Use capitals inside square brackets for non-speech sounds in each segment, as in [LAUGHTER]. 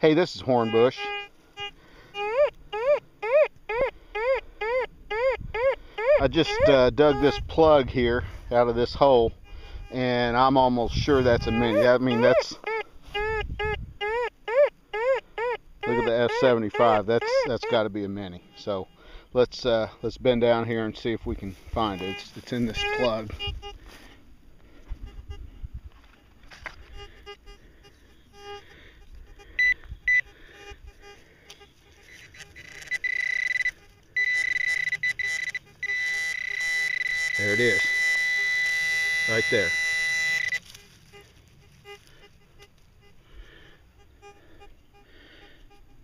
Hey, this is Hornbush. I just uh, dug this plug here out of this hole and I'm almost sure that's a minie. I mean, that's look at the F75. That's that's got to be a minie. So let's uh, let's bend down here and see if we can find it. It's, it's in this plug. It is. Right there.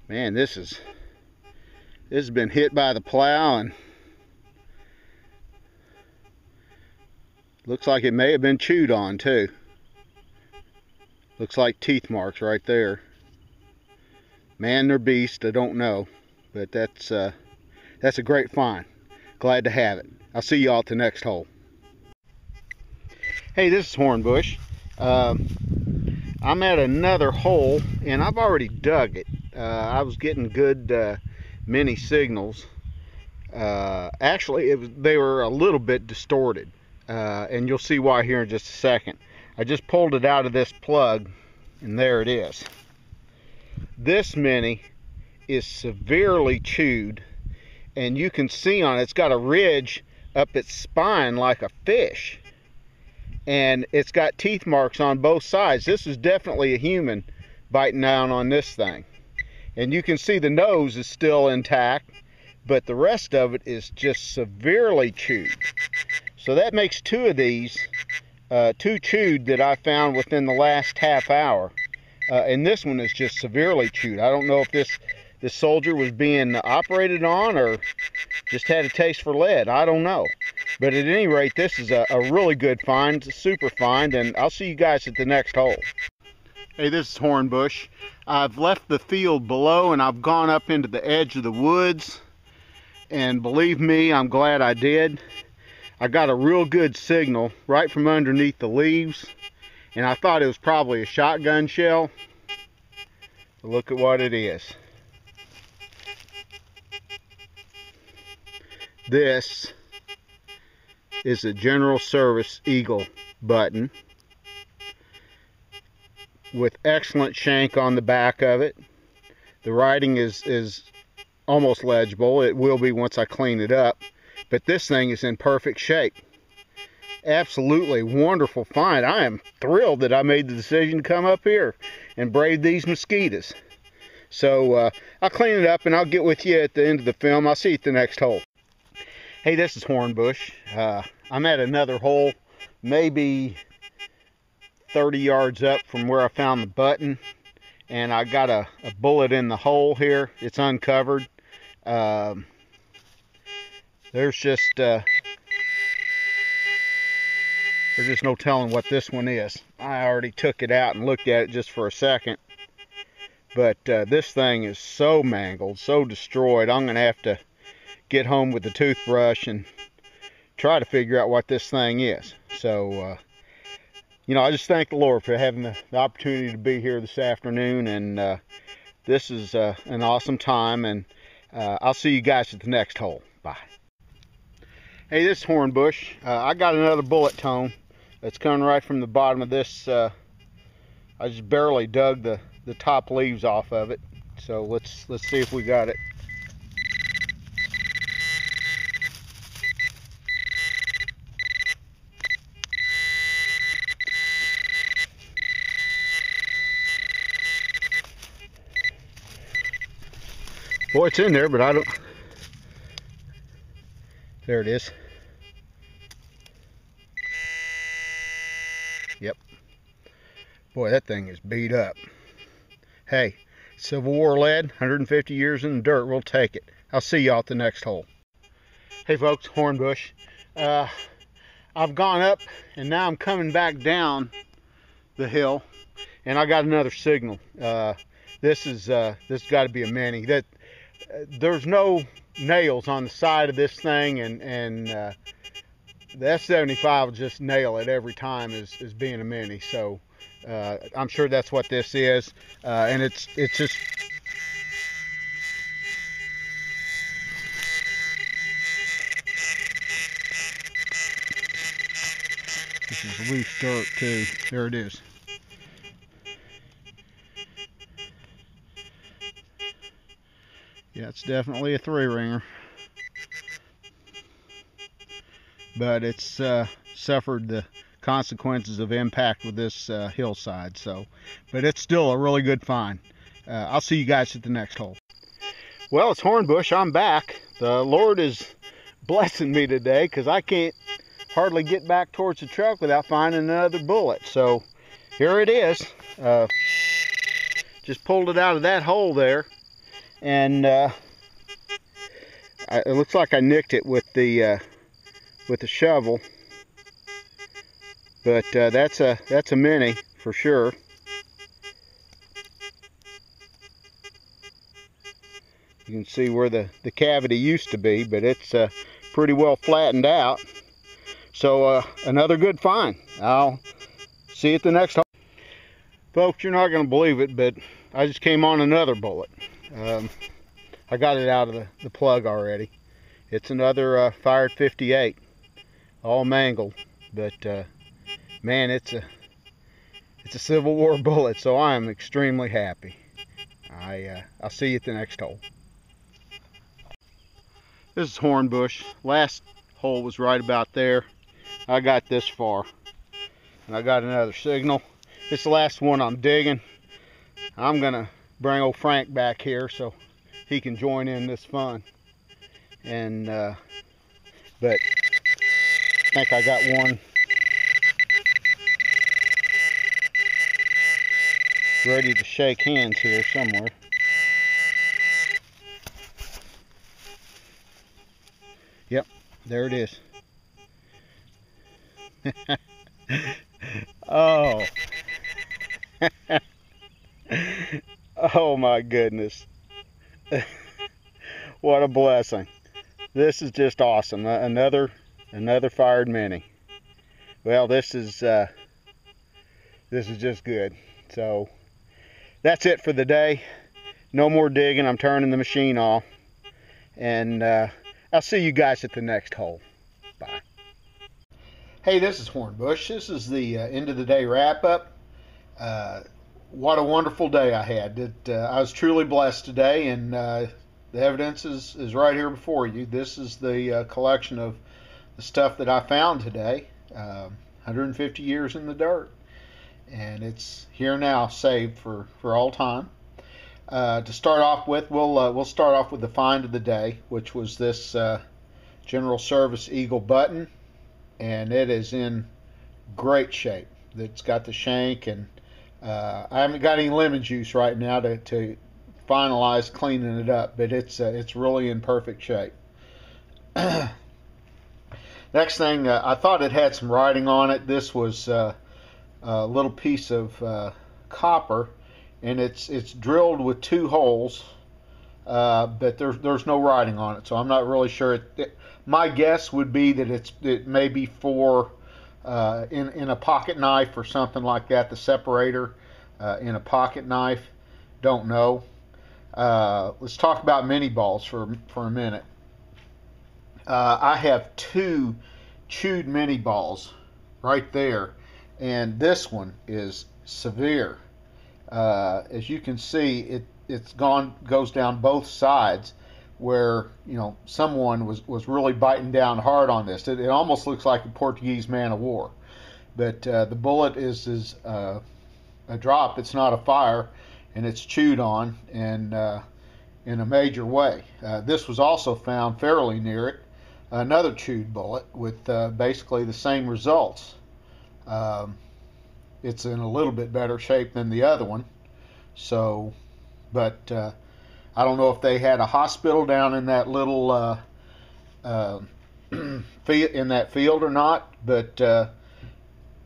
Man, this is this has been hit by the plow and looks like it may have been chewed on too. Looks like teeth marks right there. Man or beast, I don't know, but that's uh, that's a great find. Glad to have it. I'll see y'all at the next hole. Hey, this is Hornbush. Um, I'm at another hole and I've already dug it. Uh, I was getting good uh, minie signals. Uh, actually, was, they were a little bit distorted uh, and you'll see why here in just a second. I just pulled it out of this plug and there it is. This minie is severely chewed and you can see on it, it's got a ridge up its spine like a fish and it's got teeth marks on both sides. This is definitely a human biting down on this thing. And you can see the nose is still intact, but the rest of it is just severely chewed. So that makes two of these, uh, two chewed that I found within the last half hour. Uh, and this one is just severely chewed. I don't know if this this soldier was being operated on or just had a taste for lead. I don't know. But at any rate, this is a, a really good find, super find, and I'll see you guys at the next hole. Hey, this is Hornbush. I've left the field below and I've gone up into the edge of the woods. And believe me, I'm glad I did. I got a real good signal right from underneath the leaves. And I thought it was probably a shotgun shell. But look at what it is. This is a General Service Eagle button with excellent shank on the back of it. The writing is, is almost legible. It will be once I clean it up. But this thing is in perfect shape. Absolutely wonderful find. I am thrilled that I made the decision to come up here and brave these mosquitoes. So uh, I'll clean it up and I'll get with you at the end of the film. I'll see you at the next hole. Hey, this is Hornbush. Uh, I'm at another hole, maybe 30 yards up from where I found the button. And I got a, a bullet in the hole here. It's uncovered. Um, there's just uh, there's just no telling what this one is. I already took it out and looked at it just for a second. But uh, this thing is so mangled, so destroyed. I'm going to have to get home with the toothbrush and try to figure out what this thing is. So, uh, you know, I just thank the Lord for having the, the opportunity to be here this afternoon. And uh, this is uh, an awesome time. And uh, I'll see you guys at the next hole. Bye. Hey, this is Hornbush. Uh, I got another bullet tone that's coming right from the bottom of this. Uh, I just barely dug the, the top leaves off of it. So let's let's see if we got it. Boy, it's in there, but I don't... There it is. Yep. Boy, that thing is beat up. Hey, Civil War lead, 150 years in the dirt, we'll take it. I'll see y'all at the next hole. Hey folks, Hornbush. Uh, I've gone up and now I'm coming back down the hill and I got another signal. Uh, this is uh, this got to be a minie. That there's no nails on the side of this thing and and uh, the F75 will just nail it every time as, as being a minie so Uh, I'm sure that's what this is, uh, and it's it's just This is loose dirt too. There it is. Yeah, it's definitely a three ringer. But it's uh, suffered the consequences of impact with this uh, hillside. So, but it's still a really good find. Uh, I'll see you guys at the next hole. Well, it's Hornbush. I'm back. The Lord is blessing me today because I can't hardly get back towards the truck without finding another bullet. So here it is. Uh, just pulled it out of that hole there. And uh, I, it looks like I nicked it with the uh, with the shovel. But uh, that's a that's a minie for sure. You can see where the, the cavity used to be, but it's uh, pretty well flattened out. So uh, another good find. I'll see you at the next hole. Folks, you're not going to believe it, but I just came on another bullet. Um, I got it out of the, the plug already. It's another uh, fired 58, all mangled, but uh, man, it's a it's a Civil War [LAUGHS] bullet, so I am extremely happy. I uh, I'll see you at the next hole. This is Hornbush. Last hole was right about there. I got this far. And I got another signal. It's the last one I'm digging. I'm gonna bring old Frank back here so he can join in this fun. And uh, but I think I got one ready to shake hands here somewhere. Yep, there it is. [LAUGHS] oh. [LAUGHS] oh my goodness. what a blessing. This is just awesome. Another another fired minie. Well, this is uh, this is just good. So that's it for the day. No more digging. I'm turning the machine off. And uh, I'll see you guys at the next hole. Bye. Hey, this is Hornbush. This is the uh, end of the day wrap up. What a wonderful day I had. It, uh, I was truly blessed today, and uh, the evidence is, is right here before you. This is the uh, collection of the stuff that I found today. 150 um, years in the dirt, and it's here now, saved for, for all time. Uh, to start off with, we'll uh, we'll start off with the find of the day, which was this uh, General Service Eagle button and it is in great shape. It's got the shank, and uh, I haven't got any lemon juice right now to, to finalize cleaning it up, but it's uh, it's really in perfect shape. [CLEARS THROAT] Next thing, uh, I thought it had some writing on it. This was uh, a little piece of uh, copper, and it's it's drilled with two holes, uh, but there's there's no writing on it, so I'm not really sure. It, it, my guess would be that it's it may be for uh, in in a pocket knife or something like that. The separator uh, in a pocket knife. Don't know. Uh, let's talk about minie balls for for a minute. Uh, I have two chewed minie balls right there, and this one is severe. Uh, as you can see, it it's gone goes down both sides where you know someone was was really biting down hard on this. It, it almost looks like a Portuguese man of war, but uh, the bullet is is uh, a drop. It's not a fire, and it's chewed on and uh, in a major way. Uh, this was also found fairly near it, another chewed bullet with uh, basically the same results. Um, it's in a little bit better shape than the other one, so, but uh, I don't know if they had a hospital down in that little uh, uh, [CLEARS THROAT] in that field or not, but uh,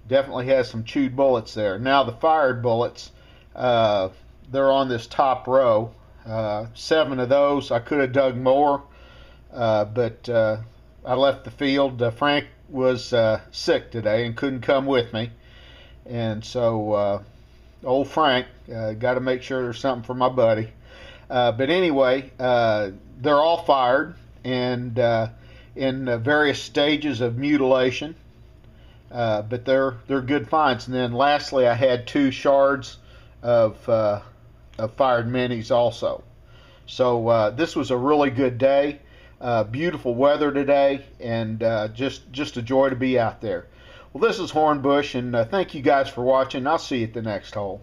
definitely has some chewed bullets there. Now the fired bullets, uh, they're on this top row. Uh, seven of those. I could have dug more, uh, but I left the field. Frank was sick today and couldn't come with me, and so old Frank. Got to make sure there's something for my buddy. Uh, but anyway, uh, they're all fired and uh, in various stages of mutilation. Uh, but they're they're good finds. And then lastly, I had two shards of uh, of fired minies also. So uh, this was a really good day. Beautiful weather today, and just just a joy to be out there. Well, this is Hornbush, and thank you guys for watching. I'll see you at the next hole.